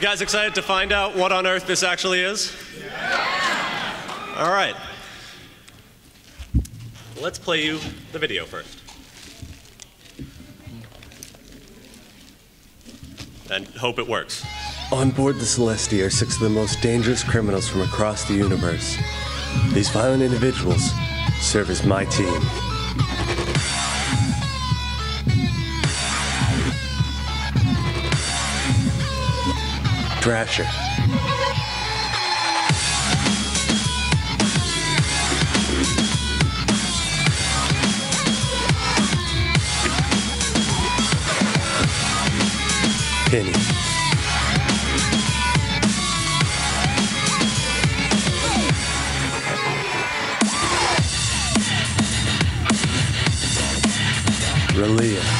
You guys excited to find out what on earth this actually is? Yeah. All right. Let's play you the video first. And hope it works. On board the Celestia are six of the most dangerous criminals from across the universe. These violent individuals serve as my team. Thrasher. Penny. Relia.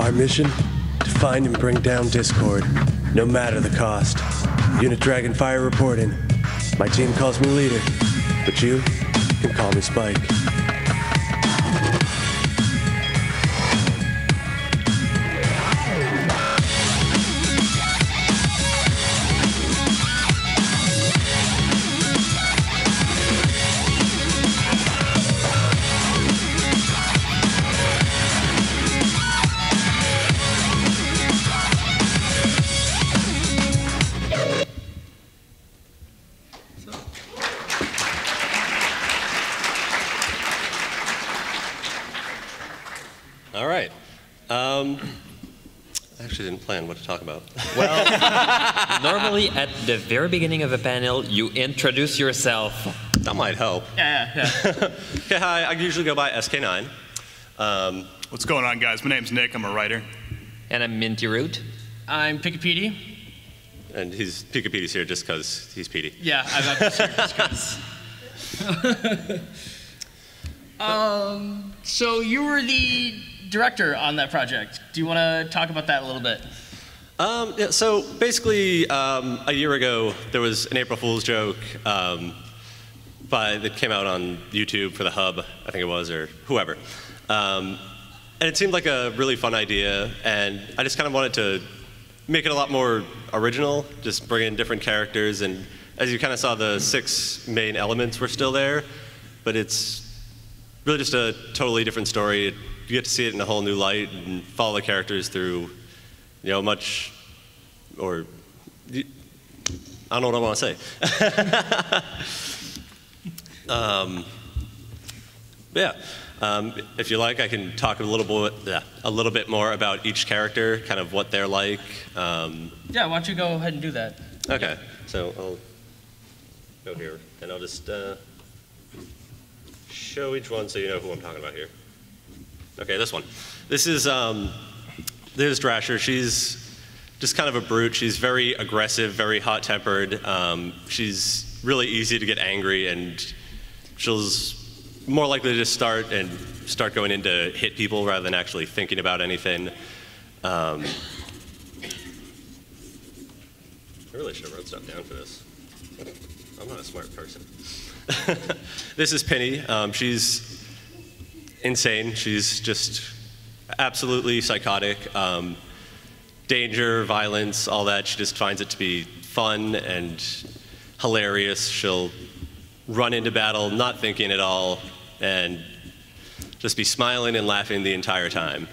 Our mission? To find and bring down Discord, no matter the cost. Unit Dragonfire reporting. My team calls me leader, but you can call me Spike. Normally at the very beginning of a panel, you introduce yourself. that might help. Yeah, yeah, yeah. Okay, hi. I usually go by SK9. Um, What's going on, guys? My name's Nick. I'm a writer. And I'm Minty Root. I'm Pickapedi. and he's Pika Petey's here just because he's Petey. Yeah, I've got this here just 'cause. um, so you were the director on that project. Do you want to talk about that a little bit? Um, yeah, so basically, um, a year ago, there was an April Fool's joke um, by, that came out on YouTube for the Hub, I think it was, or whoever. Um, and it seemed like a really fun idea, and I just kind of wanted to make it a lot more original, just bring in different characters. And as you kind of saw, the six main elements were still there, but it's really just a totally different story. You get to see it in a whole new light and follow the characters through, you know, much, or I don't know what I want to say. um, yeah, um, if you like, I can talk a little bit, yeah, a little bit more about each character, kind of what they're like. Um, Yeah, why don't you go ahead and do that? okay, so I'll go here, and I'll just uh, show each one so you know who I'm talking about here. Okay, this one. This is um, there's Thrasher. She's just kind of a brute. She's very aggressive, very hot-tempered. Um, she's really easy to get angry, and she's more likely to just start and start going into hit people rather than actually thinking about anything. Um, I really should have wrote stuff down for this. I'm not a smart person. this is Penny. Um, she's insane. She's just absolutely psychotic. Um, danger, violence, all that. She just finds it to be fun and hilarious. She'll run into battle not thinking at all and just be smiling and laughing the entire time.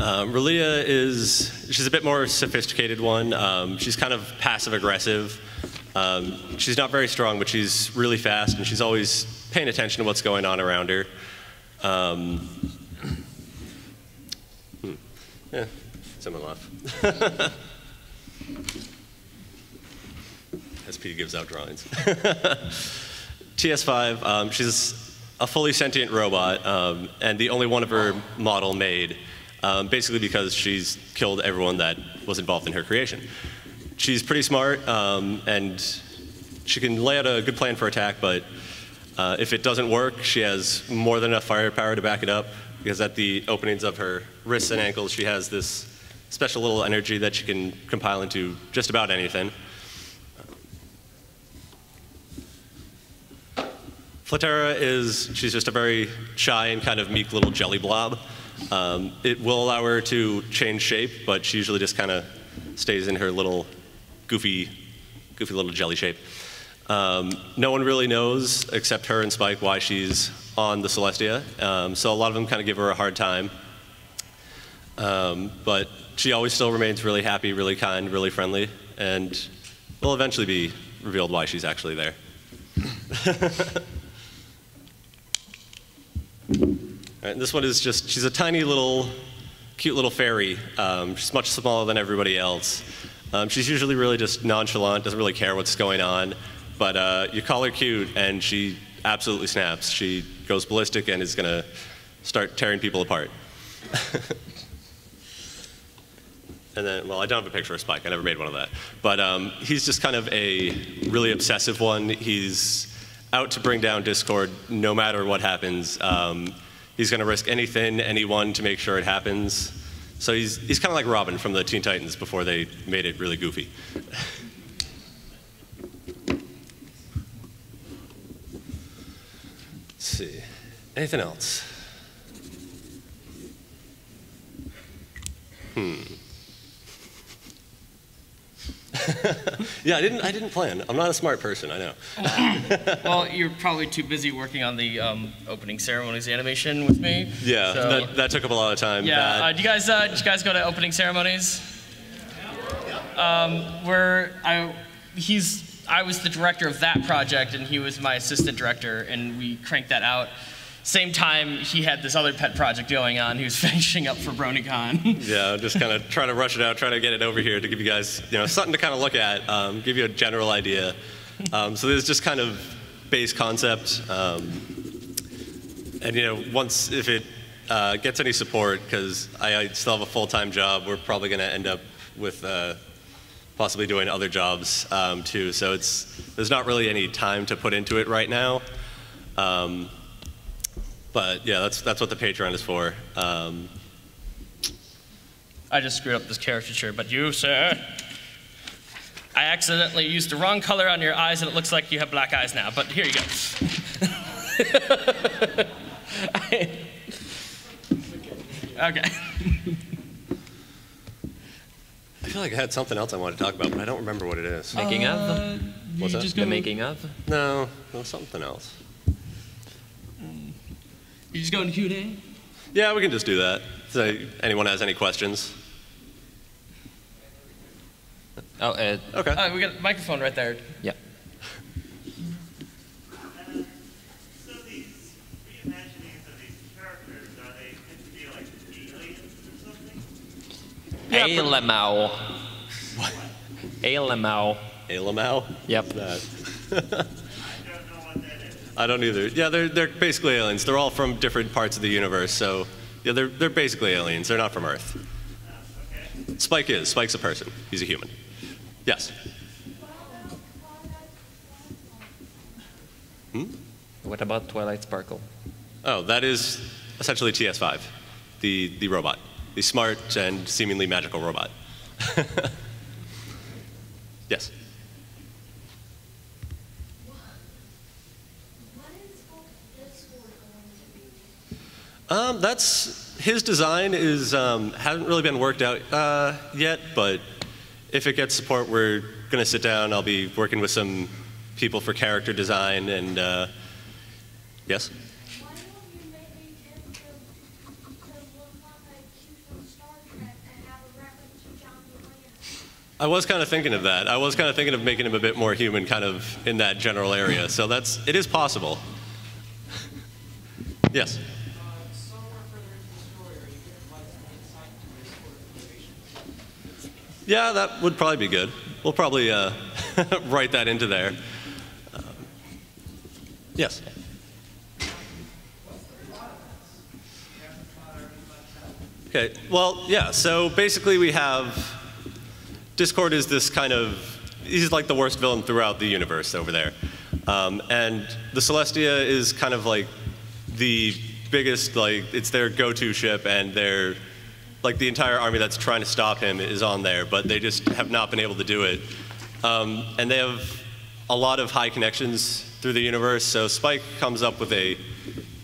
Um, Relia is, she's a bit more sophisticated one. Um, she's kind of passive aggressive. Um, she's not very strong, but she's really fast and she's always paying attention to what's going on around her. Um, hmm, yeah. someone left. SP gives out drawings. TS5, um, she's a fully sentient robot, um, and the only one of her model made, um, basically because she's killed everyone that was involved in her creation. She's pretty smart, um, and she can lay out a good plan for attack, but uh, if it doesn't work, she has more than enough firepower to back it up, because at the openings of her wrists and ankles, she has this special little energy that she can compile into just about anything. Flatera is, she's just a very shy and kind of meek little jelly blob. Um, it will allow her to change shape, but she usually just kind of stays in her little goofy, goofy little jelly shape. Um, no one really knows, except her and Spike, why she's on the Celestia. Um, so a lot of them kind of give her a hard time. Um, but she always still remains really happy, really kind, really friendly, and will eventually be revealed why she's actually there. This one is just, she's a tiny little, cute little fairy. Um, she's much smaller than everybody else. Um, she's usually really just nonchalant, doesn't really care what's going on. But uh, you call her cute, and she absolutely snaps. She goes ballistic and is going to start tearing people apart. and then, well, I don't have a picture of Spike. I never made one of that. But um, he's just kind of a really obsessive one. He's out to bring down Discord no matter what happens. Um, he's going to risk anything, anyone to make sure it happens. So he's, he's kind of like Robin from the Teen Titans before they made it really goofy. Let's see. Anything else? Hmm. yeah, I didn't. I didn't plan. I'm not a smart person. I know. well, you're probably too busy working on the um, opening ceremonies animation with me. Yeah, so- that, that took up a lot of time. Yeah. Uh, do you guys? Uh, did you guys go to opening ceremonies? Um, where I, he's. I was the director of that project, and he was my assistant director, and we cranked that out. Same time, he had this other pet project going on. He was finishing up for BronyCon. Yeah, just kind of trying to rush it out, trying to get it over here to give you guys, you know, something to kind of look at, um, give you a general idea. Um, so there's just kind of base concept, um, and you know, once if it uh, gets any support, because I, I still have a full-time job, we're probably going to end up with uh, possibly doing other jobs um, too. So it's there's not really any time to put into it right now. Um, but yeah, that's that's what the Patreon is for. Um, I just screwed up this caricature, but you, sir. I accidentally used the wrong color on your eyes, and it looks like you have black eyes now. But here you go. okay. I feel like I had something else I wanted to talk about, but I don't remember what it is. Making of? What's that? just The making of? No, no, something else. You just go into Q&A? Yeah, we can just do that. So, anyone has any questions? Oh, uh, Okay. Oh, we got a microphone right there. yeah. So these reimaginings of these characters, are they meant to be like aliens or something? Ailemau. What? Ailemau. Alamau? Yep. That. I don't know what that is. I don't either. Yeah, they're, they're basically aliens. They're all from different parts of the universe, so yeah, they're, they're basically aliens. They're not from Earth. Spike is. Spike's a person. He's a human. Yes. Hmm? What about Twilight Sparkle? Oh, that is essentially TS5, the, the robot, the smart and seemingly magical robot. yes. Um, that's his design is um, hasn't really been worked out uh, yet, but if it gets support, we're gonna sit down. I'll be working with some people for character design and uh, yes. Why don't you maybe get the, the one that cute from Star Trek and have a reference to John de Lancie? I was kind of thinking of that. I was kind of thinking of making him a bit more human, kind of in that general area. So that's it is possible. yes. Yeah, that would probably be good. We'll probably uh, write that into there. Um, yes. Okay, well, yeah, so basically we have Discord is this kind of, he's like the worst villain throughout the universe over there. Um, and the Celestia is kind of like the biggest, like, it's their go to ship, and they're, like, the entire army that's trying to stop him is on there, but they just have not been able to do it. Um, and they have a lot of high connections through the universe, so Spike comes up with a,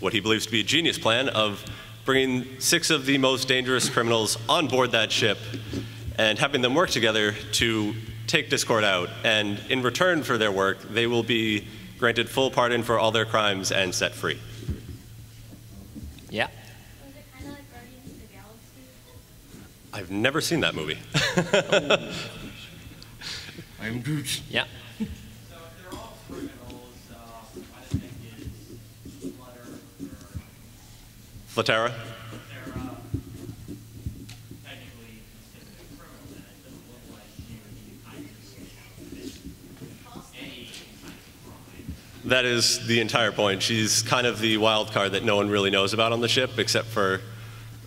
what he believes to be a genius plan of bringing six of the most dangerous criminals on board that ship and having them work together to take Discord out. And in return for their work, they will be granted full pardon for all their crimes and set free. Yeah. Was it kind of like Guardians of the Galaxy? I've never seen that movie. I'm Groot. Yeah. So if they're all criminals, um, I don't think is Flutter or Flatera? they're uh, technically considered a criminal, then it doesn't look like she would be kind of any kind of crime. That is the entire point. She's kind of the wild card that no one really knows about on the ship except for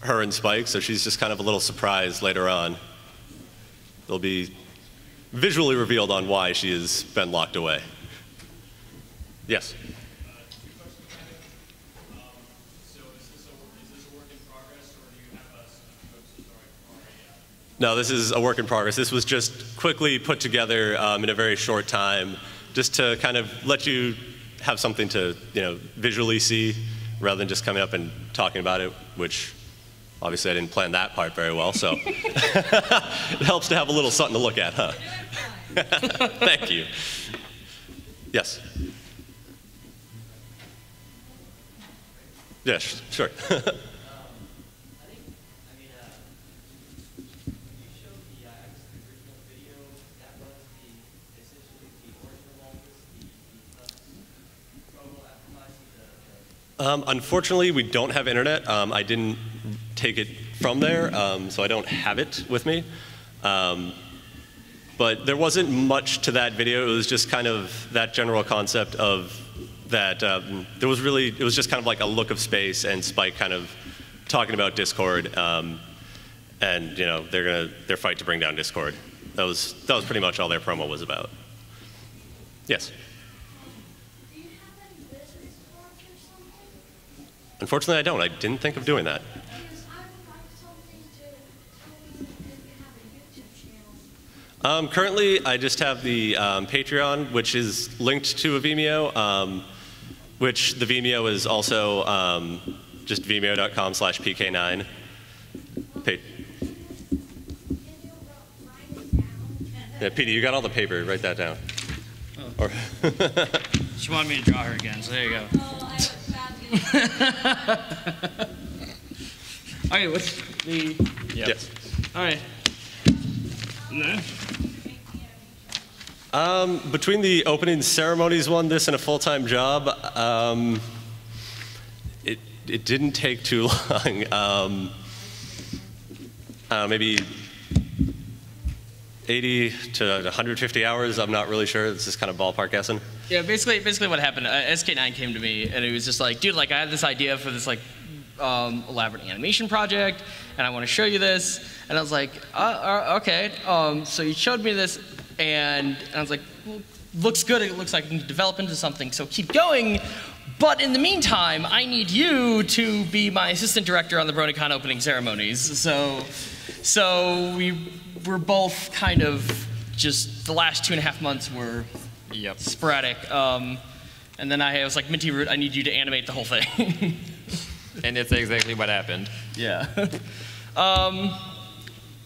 her and Spike, so she's just kind of a little surprise later on. They'll be visually revealed on why she has been locked away. Yes. So is this a, is this a work in progress, or do you have us, folks who's already, already, uh, No, this is a work in progress. This was just quickly put together um, in a very short time, just to kind of let you have something to, you know, visually see, rather than just coming up and talking about it, which obviously I didn't plan that part very well. So it helps to have a little something to look at, huh? Thank you. Yes. Yes, sure. I think, I mean, uh, you showed the, uh, I guess the original video, that was the, essentially the original longest, the, the, uh, promo optimizing the, the Um, unfortunately, we don't have internet. Um, I didn't take it from there, um, so I don't have it with me. Um, but there wasn't much to that video. It was just kind of that general concept of that. Um, there was really, it was just kind of like a look of space and Spike kind of talking about Discord, um, and you know they're gonna their fight to bring down Discord. That was that was pretty much all their promo was about. Yes. Do you have any business cards or something? Unfortunately, I don't. I didn't think of doing that. Because I would like something to tell me if you have a YouTube channel. Um, currently, I just have the um, Patreon, which is linked to a Vimeo, um, which the Vimeo is also um, just vimeo.com slash pk9. Pa- you write it down? yeah, Petey, you got all the paper. Write that down. Or She wanted me to draw her again, so there you go. Okay, what's the? yes. All right. No. Um, between the opening ceremonies one, this, and a full-time job, um, it it didn't take too long. Um, uh, maybe 80 to 150 hours. I'm not really sure. This is kind of ballpark guessing. Yeah, basically, basically what happened. Uh, SK9 came to me and he was just like, "Dude, like I have this idea for this like um, elaborate animation project, and I want to show you this." And I was like, uh, uh, "Okay." Um, so he showed me this, and, and I was like, well, "Looks good. It looks like it can develop into something. So keep going." But in the meantime, I need you to be my assistant director on the BronyCon opening ceremonies. So, so we were both kind of just the last two and a half months were Yep. sporadic. Um, and then I was like, Minty Root, I need you to animate the whole thing. And it's exactly what happened. yeah. um,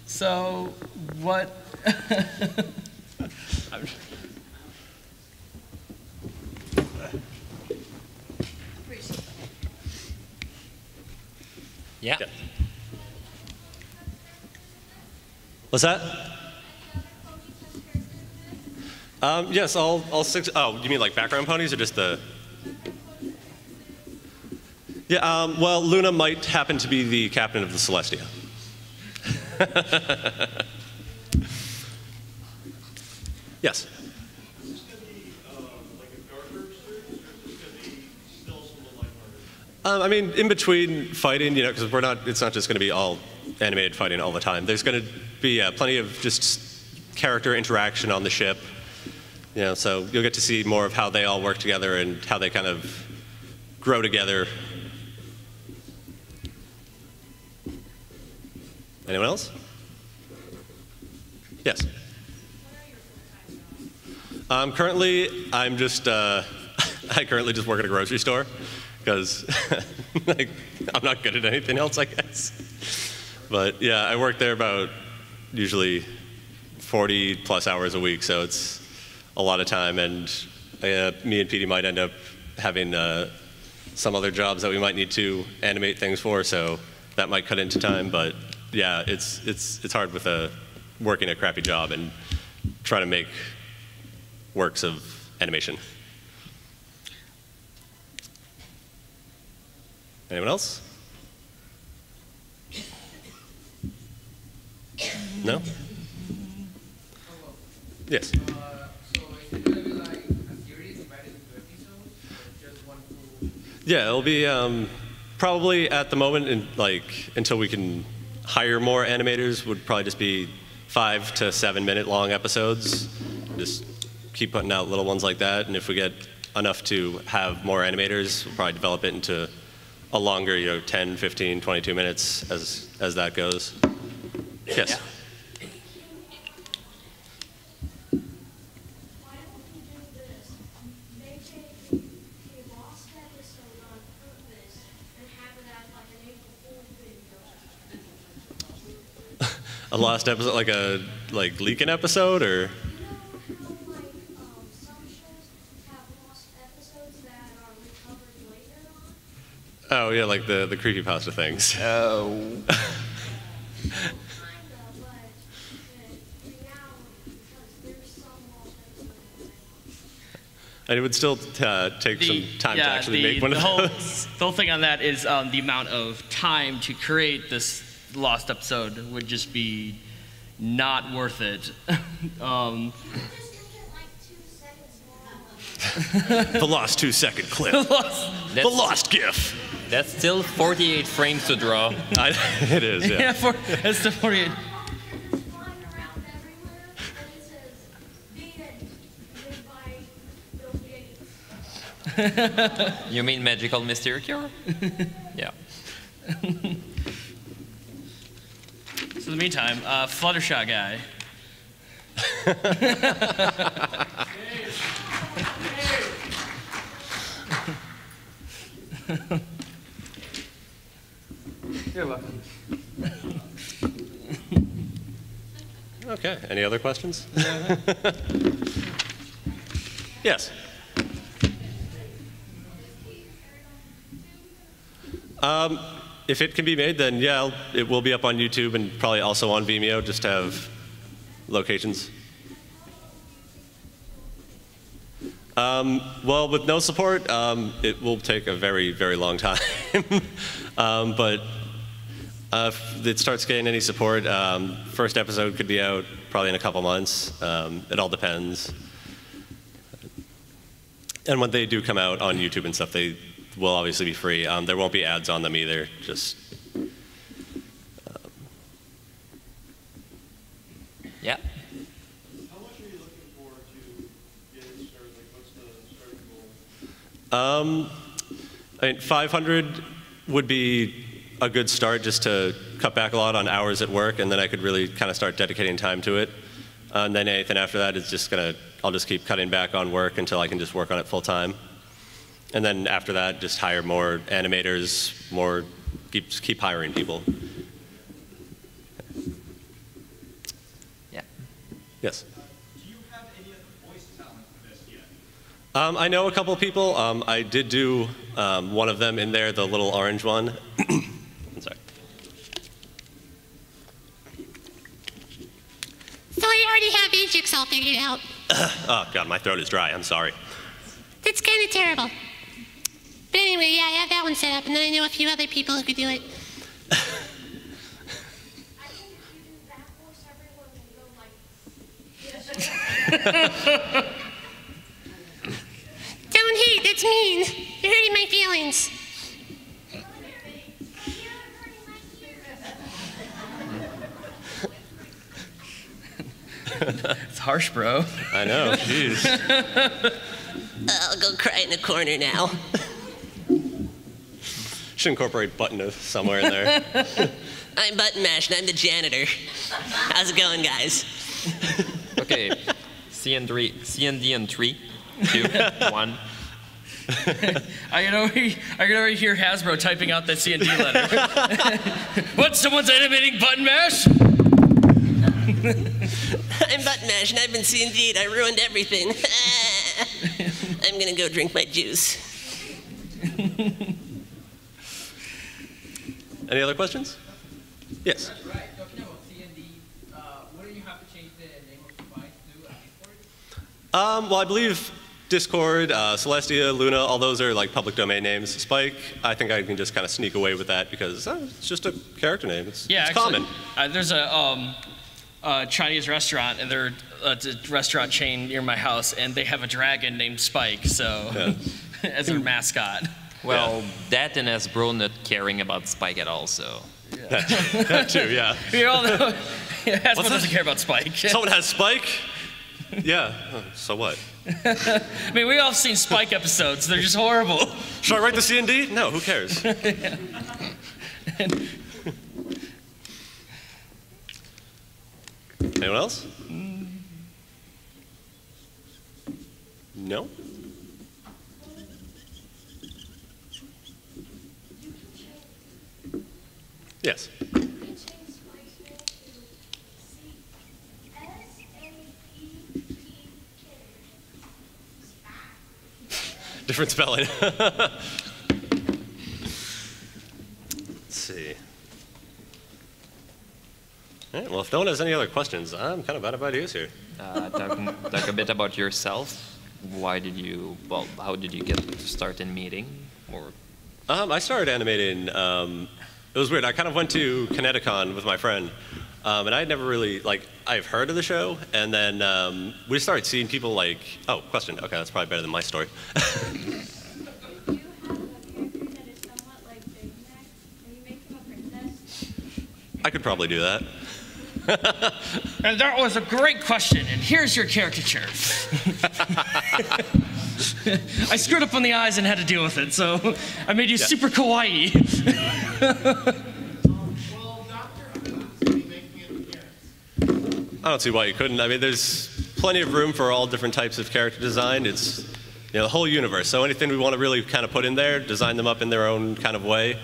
so what? Yeah. Yeah. What's that? Um, yes, all, all six. Oh, you mean like background ponies or just the? Yeah, um, well, Luna might happen to be the captain of the Celestia. Yes. Is this going to be like a darker series, or is this going to be still somewhat lighthearted? Um, I mean, in between fighting, you know, because we're not, it's not just going to be all animated fighting all the time. There's going to be uh, plenty of just character interaction on the ship. You know, so you'll get to see more of how they all work together and how they kind of grow together. Anyone else? Yes. Um, currently, I'm just, uh, I currently just work at a grocery store because like, I'm not good at anything else, I guess. But yeah, I work there about usually 40 plus hours a week, so it's a lot of time. And uh, me and Petey might end up having uh, some other jobs that we might need to animate things for, so that might cut into time. But yeah, it's it's it's hard with a working a crappy job and trying to make works of animation. Anyone else? No? Yes. Uh, so is it gonna be like a series divided into episodes, or just one Yes. Yeah, it'll be um, probably at the moment, in, like until we can hire more animators, would probably just be five to seven minute long episodes. Just keep putting out little ones like that, and if we get enough to have more animators, we'll probably develop it into a longer, you know, 10, 15, 22 minutes as as that goes. Yes. Why don't we do this? Make a, a lost episode on purpose and have it as like an April Fool's video. A like leaking episode, or You know how like um, some shows have lost episodes that are recovered later on? oh yeah, like the the creepypasta things. Oh. Kinda, but in reality, because there's some lost episodes. And it would still uh, take some time to actually the, make one the of whole, those. The whole thing on that is um, the amount of time to create this lost episode would just be not worth it. um, Just make it like two seconds long. the lost two second clip. the lost- the lost GIF. That's still 48 frames to draw. I, it is, yeah. yeah, for, it's the 48. You mean Magical Mystery Cure? yeah. So in the meantime, uh, Fluttershy guy. You're welcome. Okay, any other questions? yes. Um, if it can be made, then yeah, it will be up on YouTube and probably also on Vimeo, just to have locations. Um, well, with no support, um, it will take a very, very long time. um, but uh, if it starts getting any support, um, first episode could be out probably in a couple months. Um, it all depends. And when they do come out on YouTube and stuff, they will obviously be free. Um, there won't be ads on them either. Just Yeah. How much are you looking for to get started? Like, what's the starting goal? Um, I mean, 500 would be a good start just to cut back a lot on hours at work, and then I could really kind of start dedicating time to it. Uh, and then anything after that is just gonna, I'll just keep cutting back on work until I can just work on it full time. And then after that, just hire more animators, more, keep, just keep hiring people. Yeah. Yes. Do you have any of the voice talent for this yet? Um, I know a couple of people. Um, I did do um, one of them in there, the little orange one. I'm sorry. So I already have Ajax all figured out. Oh, God, my throat is dry. I'm sorry. That's kind of terrible. But anyway, yeah, I have that one set up, and then I know a few other people who could do it. I think if you do that voice, everyone will go like, yes. Don't hate, that's mean. You're hurting my feelings. It's harsh, bro. I know. Jeez. I'll go cry in the corner now. Should incorporate button somewhere in there. I'm Button Mash and I'm the janitor. How's it going, guys? Okay. CN3, CND in three, two, one. I can already, I can already hear Hasbro typing out that C and D letter. what? Someone's animating button mash? I'm Button Mash and I've been seeing Deed. I ruined everything. I'm gonna go drink my juice. Any other questions? Yes. Right, talking about CND, uh, wouldn't you have to change the name of the device other questions? Yes. Um, well, I believe Discord, uh, Celestia, Luna, all those are like public domain names. Spike, I think I can just kind of sneak away with that because uh, it's just a character name. It's, Yeah, it's actually, common. Uh, there's a um, uh, Chinese restaurant, and they're uh, a restaurant chain near my house, and they have a dragon named Spike, so as their mascot. Well, that and Hasbro not caring about Spike at all, so. that too, yeah. We all know Hasbro doesn't care about Spike. Someone has Spike? Yeah. Oh, So what? I mean, we all seen Spike episodes. They're just horrible. Should I write the C and D? No, who cares? Anyone else? No? Yes. Different spelling. Let's see. All right, well, if no one has any other questions, I'm kind of out of ideas here. Uh, talk, talk a bit about yourself. Why did you, well, how did you get to start in meeting? Or Um, I started animating. Um, it was weird. I kind of went to ConnectiCon with my friend, um, and I had never really like I've heard of the show, and then um, we started seeing people like. Oh, question. Okay, that's probably better than my story. I could probably do that. And that was a great question, and here's your caricature. I screwed up on the eyes and had to deal with it, so I made you super kawaii. I don't see why you couldn't. I mean, there's plenty of room for all different types of character design. It's you know the whole universe. So anything we want to really kind of put in there, design them up in their own kind of way,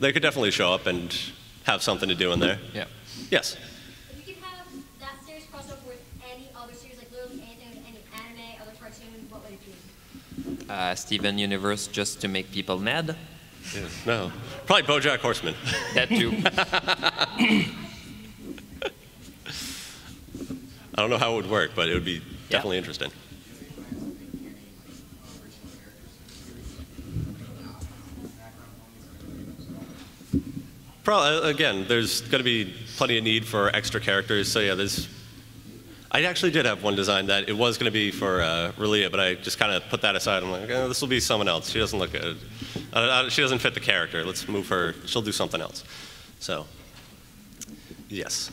they could definitely show up and have something to do in there. Yeah. Yes. If you could have that series cross over with any other series, like literally anything, any anime, other cartoons, what would it be? Uh, Steven Universe just to make people mad? Yeah, no. Probably BoJack Horseman. That too. I don't know how it would work, but it would be definitely interesting. Probably, again, there's going to be plenty of need for extra characters. So yeah, there's. I actually did have one design that it was going to be for uh, Relia, but I just kind of put that aside. I'm like, eh, this will be someone else. She doesn't look good. Uh, uh, she doesn't fit the character. Let's move her. She'll do something else. So, yes.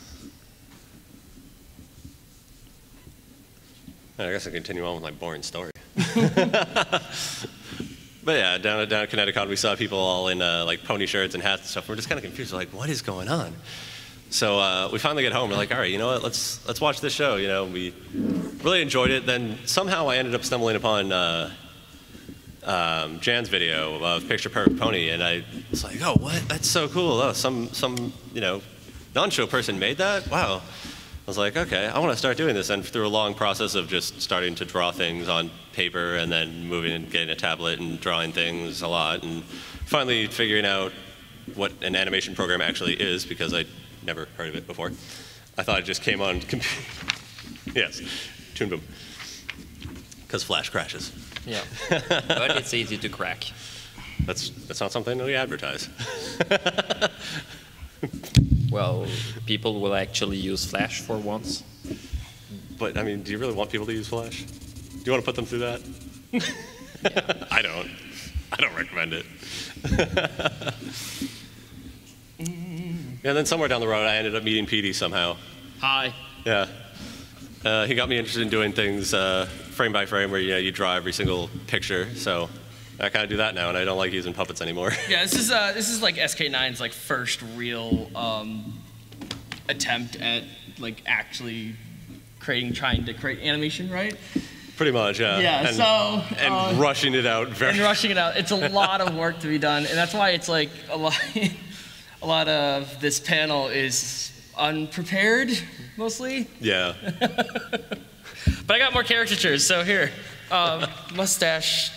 I guess I continue on with my boring story. but yeah, down at, down at ConnectiCon, we saw people all in uh, like pony shirts and hats and stuff. We're just kind of confused. We're like, what is going on? So uh, we finally get home. We're like, all right, you know what? Let's let's watch this show. You know, we really enjoyed it. Then somehow I ended up stumbling upon uh, um, Jan's video of Picture Perfect Pony, and I was like, oh, what? That's so cool. Oh, some some you know non-show person made that. Wow. I was like, okay, I want to start doing this. And through a long process of just starting to draw things on paper and then moving and getting a tablet and drawing things a lot, and finally figuring out what an animation program actually is because I never heard of it before. I thought it just came on computer. yes, Toon Boom. Because Flash crashes. yeah. But it's easy to crack. That's that's not something that we advertise. Well, people will actually use Flash for once. but I mean, do you really want people to use Flash? Do you want to put them through that? I don't. I don't recommend it. And then somewhere down the road, I ended up meeting Petey somehow. Hi. Yeah. Uh, he got me interested in doing things uh, frame by frame where you, know, you draw every single picture. So I kind of do that now, and I don't like using puppets anymore. Yeah, this is uh, this is like SK9's like first real um, attempt at like actually creating, trying to create animation, right? Pretty much, yeah. Yeah, And, so, and uh, rushing it out very. and rushing it out. It's a lot of work to be done, and that's why it's like a lot. a lot of this panel is unprepared, mostly. Yeah. But I got more caricatures, so here, um, mustache,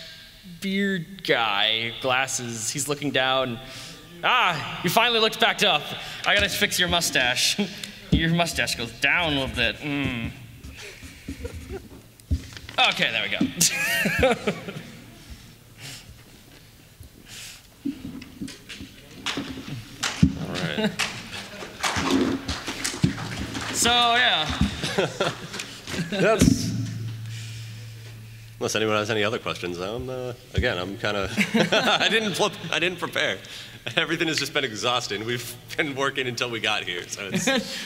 beard guy, glasses. He's looking down. Ah, you finally looked back up. I gotta fix your mustache. your mustache goes down a little bit. Mm. Okay, there we go. right. so yeah, That's. Unless anyone has any other questions, I'm uh, again. I'm kind of. I didn't flip. I didn't prepare. Everything has just been exhausting. We've been working until we got here, so it's.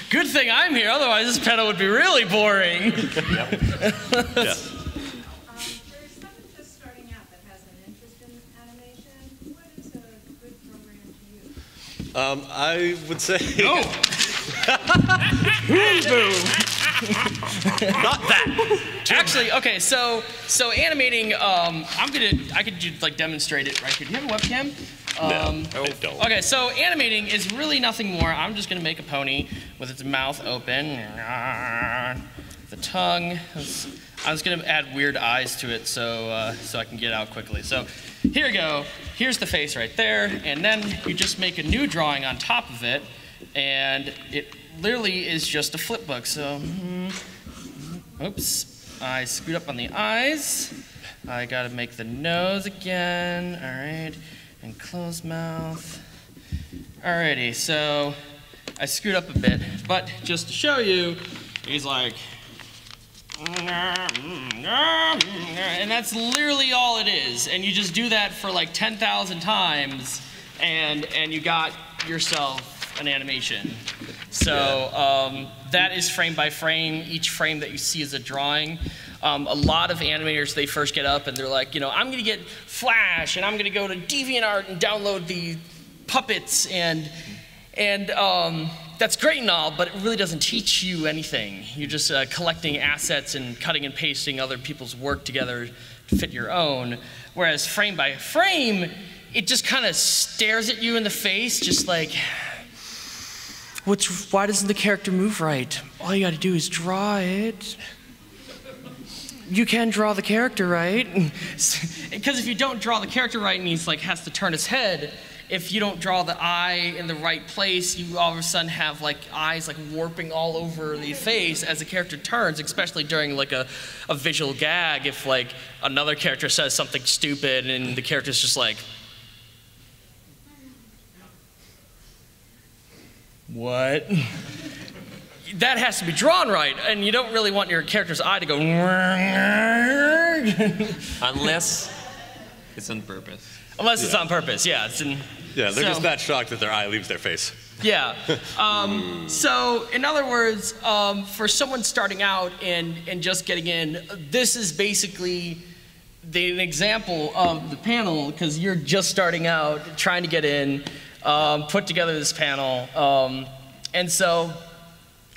good thing I'm here. Otherwise, this panel would be really boring. yeah. Um, for someone just starting out that has an interest in animation, what is a good program to use? Um, I would say. No. Not that. Actually, okay, so so animating, um, I'm gonna, I could do, like demonstrate it right here. Do you have a webcam? Um, no, I don't. Okay, so animating is really nothing more. I'm just gonna make a pony with its mouth open, the tongue. I was gonna add weird eyes to it so uh, so I can get out quickly. So here we go. Here's the face right there, and then you just make a new drawing on top of it, and it literally is just a flip book. So. hmm, Oops, I screwed up on the eyes. I gotta make the nose again. All right, and close mouth. Alrighty, so I screwed up a bit, but just to show you, he's like, and that's literally all it is. And you just do that for like 10,000 times, and and you got yourself an animation. So um, that is frame by frame. Each frame that you see is a drawing. Um, a lot of animators, they first get up and they're like, you know, I'm going to get Flash and I'm going to go to DeviantArt and download the puppets and and um, that's great and all, but it really doesn't teach you anything. You're just uh, collecting assets and cutting and pasting other people's work together to fit your own. Whereas frame by frame, it just kind of stares at you in the face, just like, What's, why doesn't the character move right? All you got to do is draw it. You can draw the character right. Because if you don't draw the character right and he's like has to turn his head, if you don't draw the eye in the right place, you all of a sudden have like eyes like warping all over the face as the character turns, especially during like a, a visual gag. If like another character says something stupid and the character's just like, What? that has to be drawn right, and you don't really want your character's eye to go. Unless it's on purpose. Unless it's on purpose, yeah. It's in, Yeah, they're so- just that shocked that their eye leaves their face. Yeah. Um, so, in other words, um, for someone starting out and, and just getting in, this is basically the, an example of the panel because you're just starting out, trying to get in, um, put together this panel. Um, and so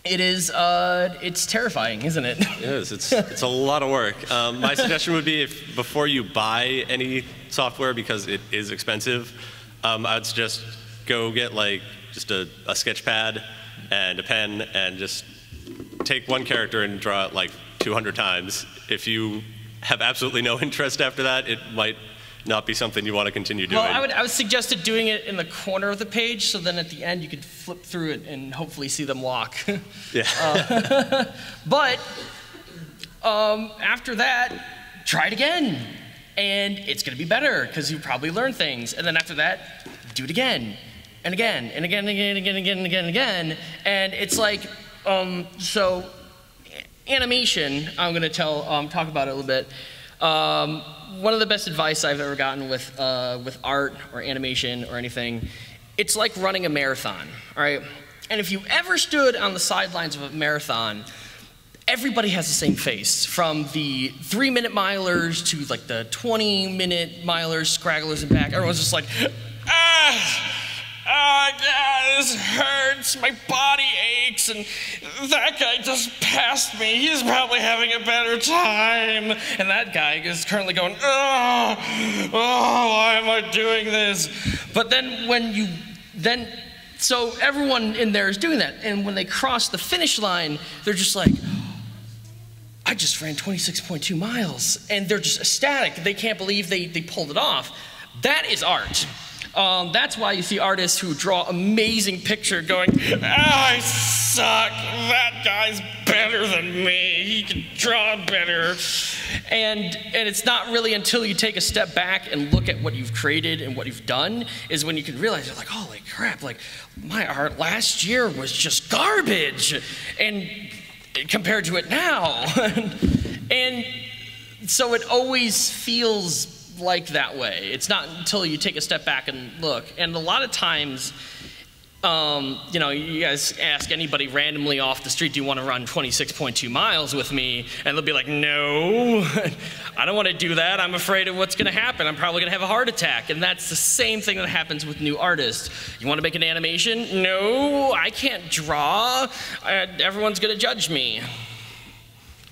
it is, uh, it's terrifying, isn't it? It is. It's it's a lot of work. Um, my suggestion would be if before you buy any software because it is expensive, um, I'd suggest go get like just a, a sketch pad and a pen and just take one character and draw it like 200 times. If you have absolutely no interest after that, it might not be something you want to continue doing. Well, I would, I would suggest it doing it in the corner of the page so then at the end you could flip through it and hopefully see them walk. yeah. Uh, but um, after that, try it again. And it's going to be better because you probably learn things. And then after that, do it again and again and again and again and again and again and again and again. And it's like, um, so animation, I'm going to tell, um, talk about it a little bit. Um, one of the best advice I've ever gotten with, uh, with art or animation or anything, it's like running a marathon, all right? And if you ever stood on the sidelines of a marathon, everybody has the same face from the three minute milers to like the 20 minute milers, scragglers, and back. Everyone's just like, ah, ah, this hurts. My body aches. And that guy just passed me. He's probably having a better time. And that guy is currently going, oh, oh, why am I doing this? But then when you, then, so everyone in there is doing that. And when they cross the finish line, they're just like, I just ran 26.2 miles. And they're just ecstatic. They can't believe they, they pulled it off. That is art. Um, that's why you see artists who draw amazing picture going, "Ah, I suck. That guy's better than me. He can draw better. And, and it's not really until you take a step back and look at what you've created and what you've done is when you can realize you're like, holy crap, like my art last year was just garbage. And compared to it now. and so it always feels like that way. It's not until you take a step back and look. And a lot of times, um, you know, you guys ask anybody randomly off the street, do you want to run 26.2 miles with me? And they'll be like, no, I don't want to do that. I'm afraid of what's going to happen. I'm probably going to have a heart attack. And that's the same thing that happens with new artists. You want to make an animation? No, I can't draw. Uh, everyone's going to judge me.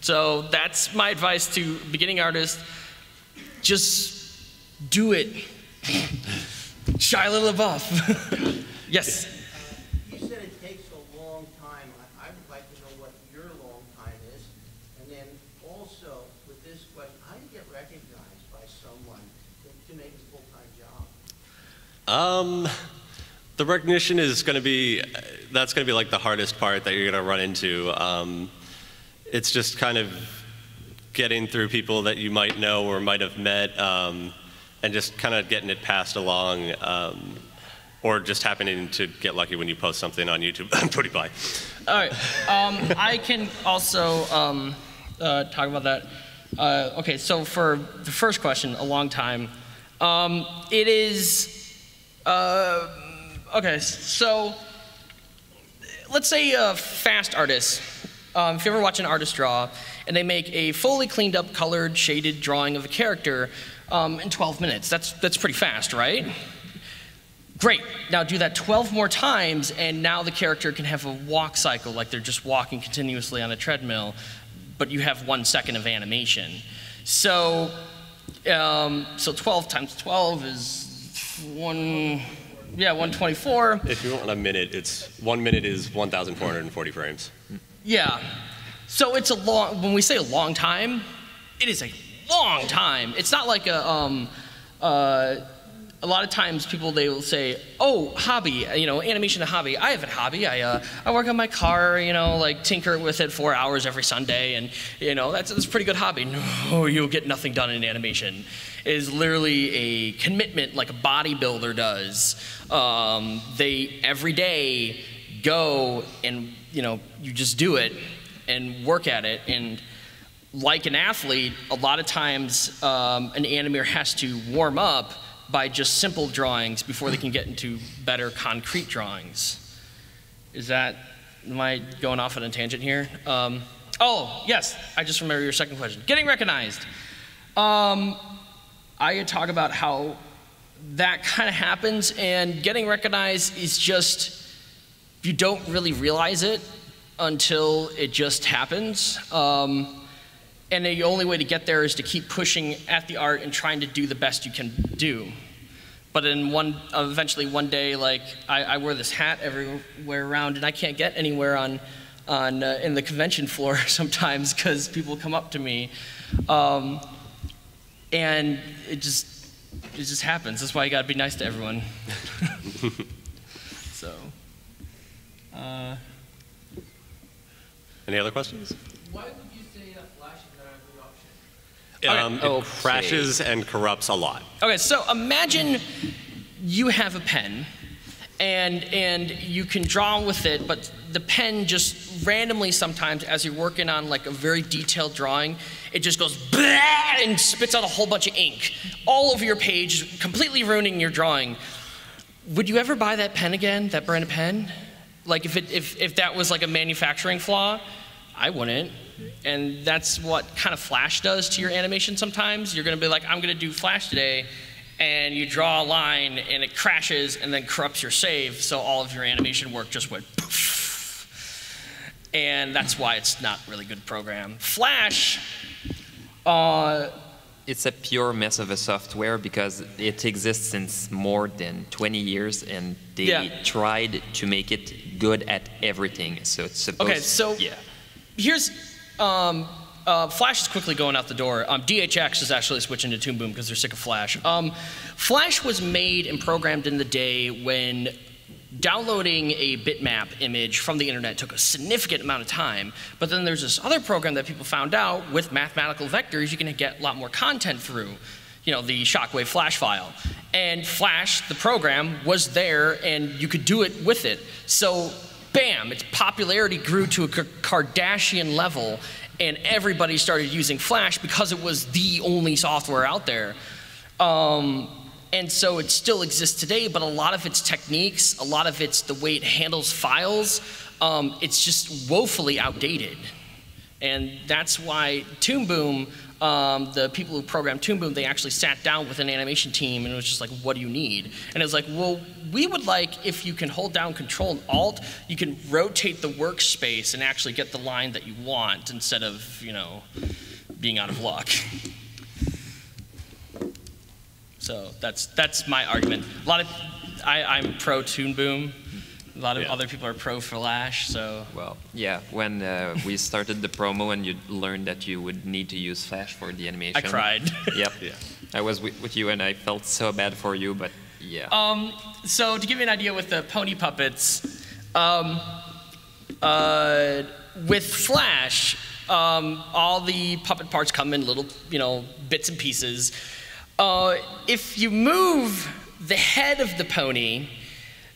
So that's my advice to beginning artists. Just do it. Shia LaBeouf. yes. You said it takes a long time. I, I would like to know what your long time is. And then also, with this question, how do you get recognized by someone to, to make a full-time job? Um, the recognition is going to be that's going to be like the hardest part that you're going to run into. Um, it's just kind of getting through people that you might know or might have met, um, and just kind of getting it passed along, um, or just happening to get lucky when you post something on YouTube. I'm Pretty bye. All right. Um, I can also um, uh, talk about that. Uh, okay, so for the first question, a long time. Um, it is. Uh, okay, so let's say a fast artist. Um, if you ever watch an artist draw, and they make a fully cleaned up, colored, shaded drawing of a character um, in 12 minutes. That's, that's pretty fast, right? Great. Now do that 12 more times, and now the character can have a walk cycle, like they're just walking continuously on a treadmill, but you have one second of animation. So, um, so 12 times 12 is one, yeah, 124. If you want a minute, it's one minute is 1,440 frames. Yeah. So it's a long, when we say a long time, it is a long time. It's not like a, um, uh, a lot of times people they will say, "Oh, hobby, you know, animation a hobby." I have a hobby. I uh, I work on my car, you know, like tinker with it four hours every Sunday, and you know that's, that's a pretty good hobby. No, you'll get nothing done in animation. It is literally a commitment, like a bodybuilder does. Um, they every day go and you know you just do it and work at it and like an athlete, a lot of times um, an animator has to warm up by just simple drawings before they can get into better concrete drawings. Is that, am I going off on a tangent here? Um, oh, yes, I just remember your second question. Getting recognized. Um, I talk about how that kind of happens, and getting recognized is just, you don't really realize it until it just happens. Um, and the only way to get there is to keep pushing at the art and trying to do the best you can do. But then one, eventually one day, like I, I wear this hat everywhere around, and I can't get anywhere on, on uh, in the convention floor sometimes because people come up to me, um, and it just it just happens. That's why you gotta be nice to everyone. so. Uh, Any other questions? Why would you say that Flash is not Um, it crashes and corrupts a lot. Okay, so imagine you have a pen and and you can draw with it, but the pen just randomly sometimes as you're working on like a very detailed drawing, it just goes and spits out a whole bunch of ink all over your page, completely ruining your drawing. Would you ever buy that pen again, that brand of pen? Like if, it, if, if that was like a manufacturing flaw, I wouldn't. And that's what kind of Flash does to your animation sometimes. You're gonna be like, I'm gonna do Flash today, and you draw a line and it crashes and then corrupts your save, so all of your animation work just went poof. And that's why it's not really good program. Flash, uh, It's a pure mess of a software because it exists since more than 20 years and they Yeah. tried to make it good at everything. So it's supposed Okay, so yeah. here's um, uh, Flash is quickly going out the door. Um, DHX is actually switching to Toon Boom because they're sick of Flash. Um, Flash was made and programmed in the day when downloading a bitmap image from the internet took a significant amount of time. But then there's this other program that people found out with mathematical vectors, you can get a lot more content through. You know, the Shockwave Flash file. And Flash, the program, was there and you could do it with it. So, bam, its popularity grew to a Kardashian level and everybody started using Flash because it was the only software out there. Um, and so it still exists today, but a lot of its techniques, a lot of its the way it handles files, um, it's just woefully outdated. And that's why Toon Boom, um, the people who programmed Toon Boom, they actually sat down with an animation team and it was just like, what do you need? And it was like, well, we would like if you can hold down Control and Alt, you can rotate the workspace and actually get the line that you want instead of, you know, being out of luck. So that's that's my argument. A lot of I, I'm pro Toon Boom. A lot of Yeah. other people are pro Flash. So Well, yeah, when uh, we started the promo and you learned that you would need to use Flash for the animation. I cried. Yep. Yeah. I was with, with you and I felt so bad for you, but yeah. Um, so to give you an idea with the pony puppets, um, uh, with Flash, um, all the puppet parts come in little, you know, bits and pieces. Uh, if you move the head of the pony,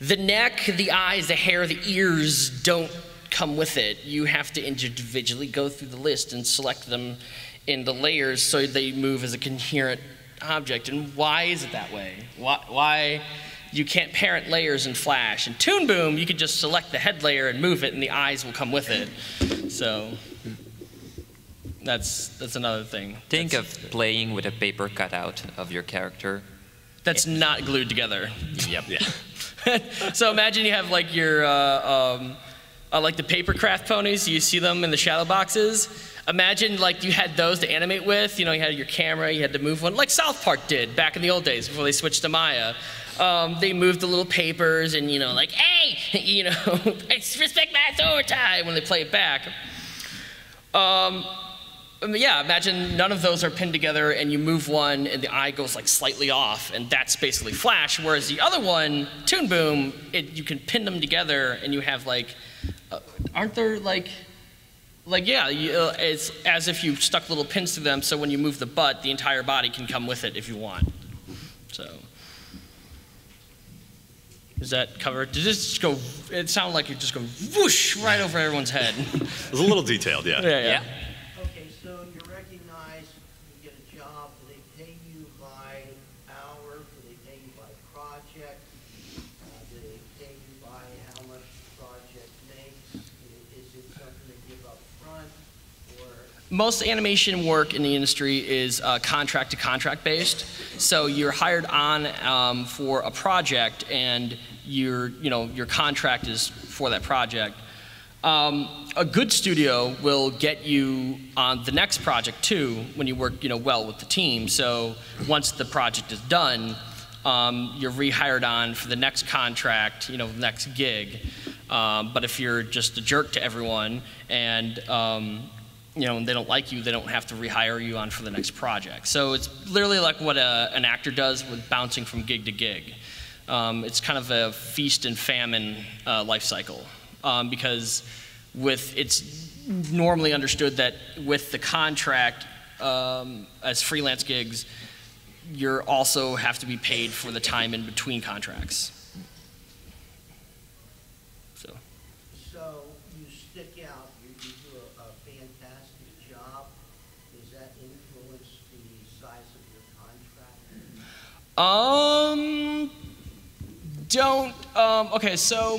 the neck, the eyes, the hair, the ears don't come with it. You have to individually go through the list and select them in the layers so they move as a coherent object. And why is it that way? Why, why you can't parent layers in Flash? In Toon Boom, you could just select the head layer and move it, and the eyes will come with it. So that's that's another thing. Think of playing with a paper cutout of your character. That's not glued together. Yep. Yeah. so imagine you have like your uh, um, uh, like the paper craft ponies. You see them in the shadow boxes. Imagine like you had those to animate with. You know, you had your camera, you had to move one, like South Park did back in the old days before they switched to Maya. Um, they moved the little papers and you know, like, hey, you know, respect my authority when they play it back. Um, yeah, imagine none of those are pinned together and you move one and the eye goes like slightly off and that's basically Flash. Whereas the other one, Toon Boom, it, you can pin them together and you have like, uh, aren't there like, like yeah, you, uh, it's as if you stuck little pins to them so when you move the butt, the entire body can come with it if you want. So. Does that cover it? Did this just go, it sounded like it just go whoosh right over everyone's head. It was a little detailed, yeah. yeah, yeah. Okay, so you're recognized, you get a job, do they pay you by hour, do they pay you by project? Uh, Do they pay you by how much the project makes? I- Is it something they give up front, or? Most animation work in the industry is uh, contract to contract based. So you're hired on um, for a project, and your you know your contract is for that project. Um, a good studio will get you on the next project too when you work you know well with the team. So once the project is done, um, you're rehired on for the next contract, you know, next gig. Um, but if you're just a jerk to everyone and um, you know, and they don't like you, they don't have to rehire you on for the next project. So it's literally like what a, an actor does with bouncing from gig to gig. Um, it's kind of a feast and famine uh, life cycle um, because with it's normally understood that with the contract um, as freelance gigs, you also have to be paid for the time in between contracts. So. So you stick out, you, you do a, a fantastic job. Does that influence the size of your contract? Um, don't. Um, okay, so.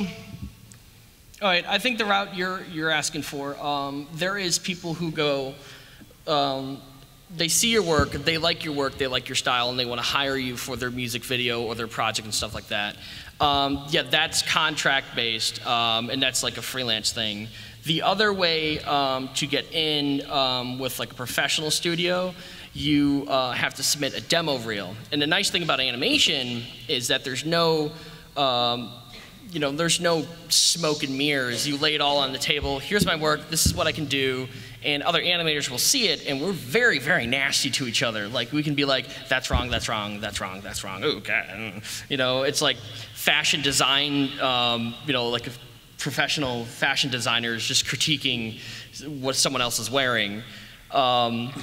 All right, I think the route you're you're asking for. Um, there is people who go. Um, they see your work, they like your work, they like your style, and they want to hire you for their music video or their project and stuff like that. Um, yeah, that's contract based, um, and that's like a freelance thing. The other way um, to get in um, with like a professional studio, you uh, have to submit a demo reel. And the nice thing about animation is that there's no um, you know, there's no smoke and mirrors. You lay it all on the table. Here's my work. This is what I can do. And other animators will see it, and we're very, very nasty to each other. Like we can be like, "That's wrong. That's wrong. That's wrong. That's wrong." Mm. You know, it's like fashion design. Um, you know, like professional fashion designers just critiquing what someone else is wearing. Um,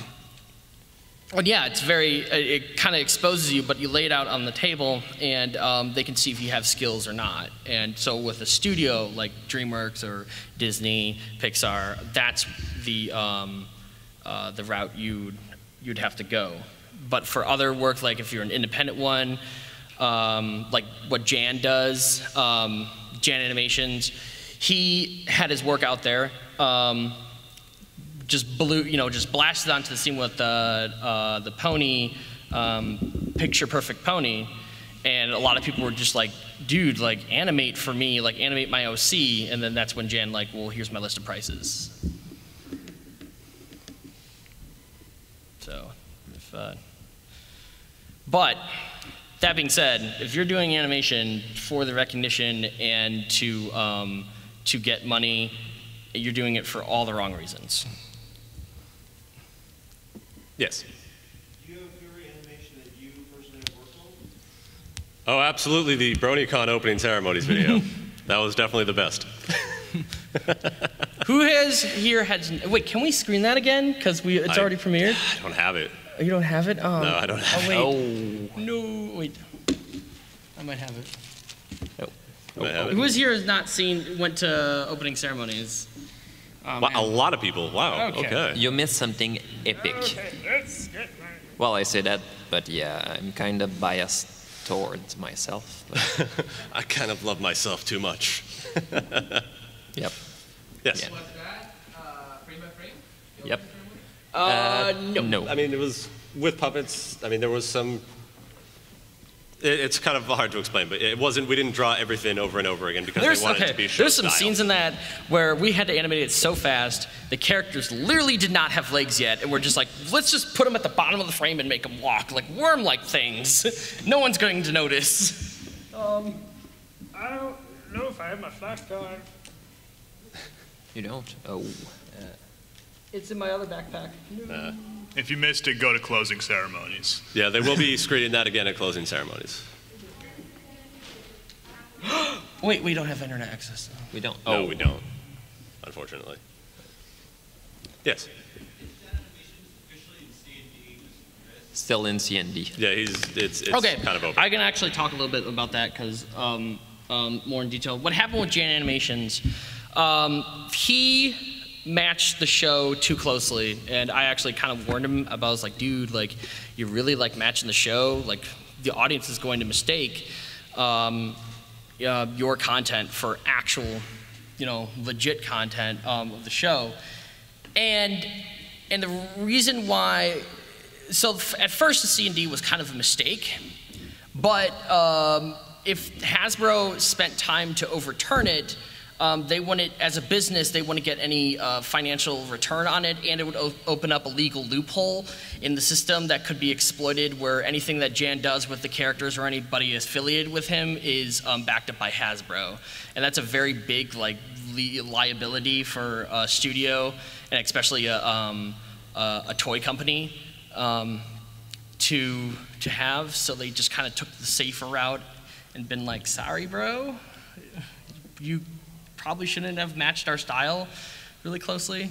and yeah, it's very, it, kind of exposes you, but you lay it out on the table and um, they can see if you have skills or not. And so with a studio like DreamWorks or Disney, Pixar, that's the, um, uh, the route you'd, you'd have to go. But for other work, like if you're an independent one, um, like what Jan does, um, Jan Animations, he had his work out there. Just blew, you know, just blasted onto the scene with the uh, the pony, um, picture perfect pony, and a lot of people were just like, "Dude, like animate for me, like animate my OC," and then that's when Jan like, "Well, here's my list of prices." So, if, uh, but that being said, if you're doing animation for the recognition and to um, to get money, you're doing it for all the wrong reasons. Yes. Do you have a favorite animation that you personally have worked on? Oh, absolutely. The BronyCon opening ceremonies video. that was definitely the best. Who has here had? Wait, can we screen that again? Because we it's I- already premiered. I don't have it. Oh, you don't have it? Oh. No, I don't have oh, it. wait. No, wait. I might have it. I might have it. Who is here has not seen went to opening ceremonies? Oh, Wow, a lot of people. Wow. Okay. Okay. You missed something epic. Well, I say that, but yeah, I'm kind of biased towards myself. I kind of love myself too much. yep. Yes. Yeah. Was that uh, frame by frame? Yep. opening? Uh, no. No. I mean, it was with puppets. I mean, there was some. It, it's kind of hard to explain, but it wasn't. We didn't draw everything over and over again because There's, we wanted okay, it to be show there's some style. scenes in that where we had to animate it so fast, the characters literally did not have legs yet, and we're just like, let's just put them at the bottom of the frame and make them walk like worm-like things. no one's going to notice. Um, I don't know if I have my flashcard. You don't? Oh. It's in my other backpack. Uh, If you missed it, go to closing ceremonies. yeah, they will be screening that again at closing ceremonies. Wait, we don't have internet access. Though. We don't. No, oh. we don't. Unfortunately. Yes. Still in C&D. Yeah, he's. It's. It's okay, kind of open. I can actually talk a little bit about that because um, um, more in detail. What happened with Jan Animations? Um, he matched the show too closely, and I actually kind of warned him about. I was like, dude, like, you're really like matching the show. Like, the audience is going to mistake um, uh, your content for actual, you know, legit content um, of the show. And and the reason why so at first the C&D was kind of a mistake, but um, if Hasbro spent time to overturn it, um, they wouldn't, as a business, they want to get any uh, financial return on it, and it would open up a legal loophole in the system that could be exploited, where anything that Jan does with the characters or anybody affiliated with him is um, backed up by Hasbro, and that's a very big like li- liability for a studio, and especially a, um, a, a toy company um, to to have. So they just kind of took the safer route and been like, "Sorry, bro, you probably shouldn't have matched our style really closely."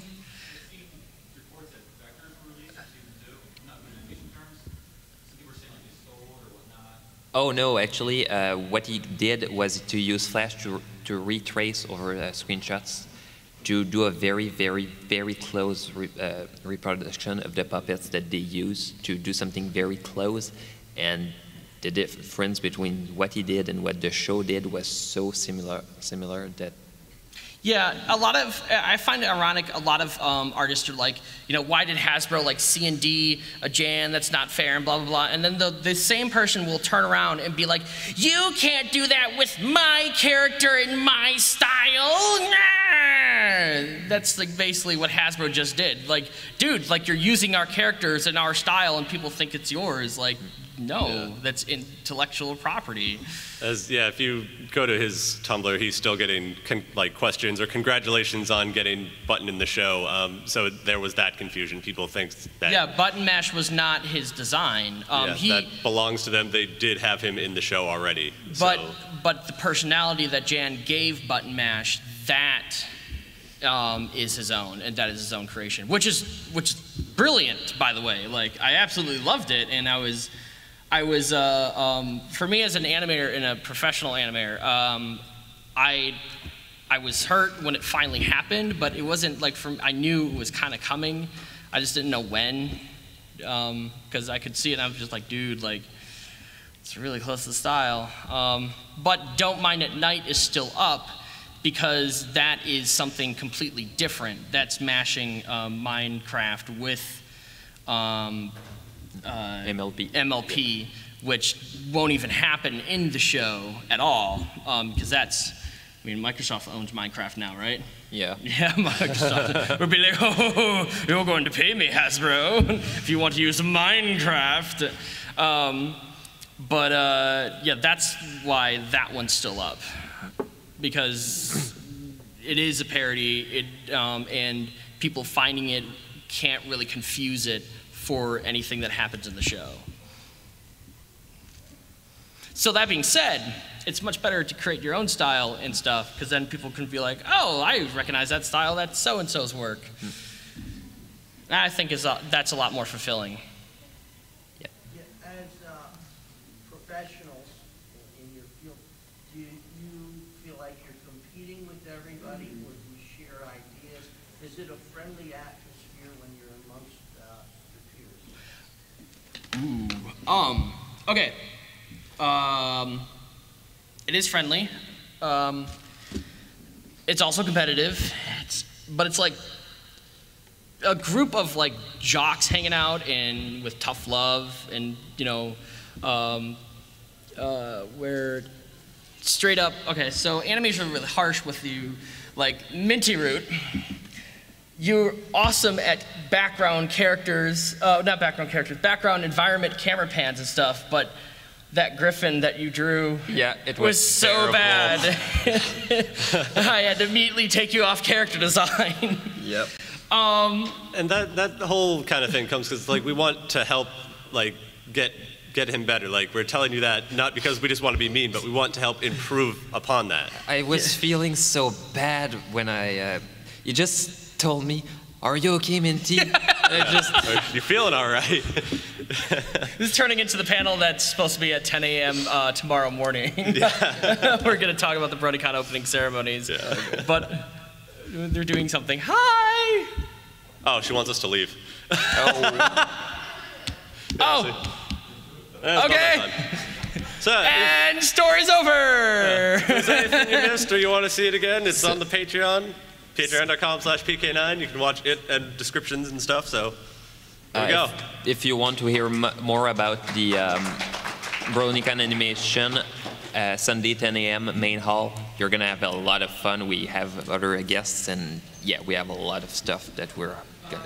Oh no, actually, uh, what he did was to use Flash to, to retrace over uh, screenshots to do a very, very, very close re- uh, reproduction of the puppets that they use to do something very close, and the difference between what he did and what the show did was so similar, similar that Yeah, a lot of I find it ironic. A lot of um, artists are like, you know, why did Hasbro like C and D a Jan? That's not fair, and blah blah blah. And then the the same person will turn around and be like, you can't do that with my character and my style. Nah! That's like basically what Hasbro just did. Like, dude, like you're using our characters and our style, and people think it's yours. Like, no, that's intellectual property. As yeah, if you go to his Tumblr, he's still getting con- like questions or congratulations on getting Button in the show. Um, so there was that confusion. People think that Yeah, Button Mash was not his design. Um, yeah, he, that belongs to them. They did have him in the show already. but so, but the personality that Jan gave Button Mash, that um, is his own, and that is his own creation, which is which is brilliant, by the way. Like I absolutely loved it, and I was. I was, uh, um, for me as an animator and a professional animator, um, I, I was hurt when it finally happened, but it wasn't like from, I knew it was kind of coming. I just didn't know when, because I could see it and I was just like, dude, like, it's really close to style. Um, but Don't Mine at Night is still up because that is something completely different. That's mashing um, Minecraft with um, uh, MLP. MLP, which won't even happen in the show at all, because that's, I mean, Microsoft owns Minecraft now, right? Yeah. Yeah, Microsoft would be like, oh, you're going to pay me, Hasbro, if you want to use Minecraft. Um, but uh, yeah, that's why that one's still up, because it is a parody, it, um, and people finding it can't really confuse it for anything that happens in the show. So that being said, it's much better to create your own style and stuff because then people can be like, "Oh, I recognize that style. That's so hmm. and so's work." I think is a, that's a lot more fulfilling. Yeah, As uh, professionals in your field, do you feel like you're competing with everybody, or do you share ideas? Is it a friendly atmosphere when you're amongst uh, your peers? Ooh. Um. Okay. Um. It is friendly. Um. It's also competitive. It's, but it's like a group of like jocks hanging out and with tough love and you know, um, uh, where straight up. Okay, so animation are really harsh with you, like Minty Root. You're awesome at background characters, uh, not background characters, background environment camera pans and stuff, but that griffin that you drew Yeah, it was, was so terrible. bad. I had to immediately take you off character design. Yep. Um, and that that whole kind of thing comes because like we want to help like get get him better. Like we're telling you that not because we just want to be mean, but we want to help improve upon that. I was feeling so bad when I. Uh, you just told me, "Are you okay, Minty?" I just. You're feeling all right. this is turning into the panel that's supposed to be at 10 a.m. Uh, tomorrow morning. We're going to talk about the BronyCon opening ceremonies. But they're doing something. Hi! Oh, she wants us to leave. Oh! That's Okay. So, And story's over! if there's anything you missed or you want to see it again, it's on the Patreon, patreon.com slash PK9. You can watch it and descriptions and stuff, so there we Uh, go. If, if you want to hear m- more about the um, BronyCon animation, uh, Sunday 10 a.m. main hall, you're gonna have a lot of fun. We have other guests, and yeah, we have a lot of stuff that we're gonna